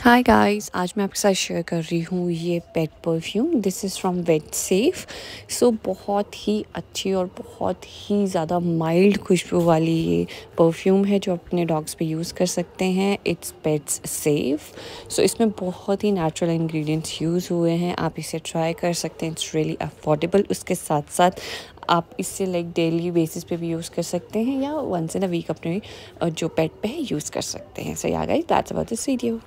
Hi guys आज मैं आपके साथ शेयर कर रही हूँ ये pet perfume this is from vet safe so बहुत ही अच्छी और बहुत ही ज़्यादा माइल्ड खुशबू वाली ये परफ्यूम है जो अपने डॉग्स पे यूज़ कर सकते हैं. इट्स पेट्स सेफ़ सो इसमें बहुत ही नेचुरल इंग्रेडिएंट्स यूज़ हुए हैं. आप इसे ट्राई कर सकते हैं. इट्स रियली अफोर्डेबल उसके साथ साथ आप इससे लाइक डेली बेसिस पे भी यूज़ कर सकते हैं या वंस इन अ वीक अपने जो पेट पे है यूज़ कर सकते हैं. So yeah guys that's about this video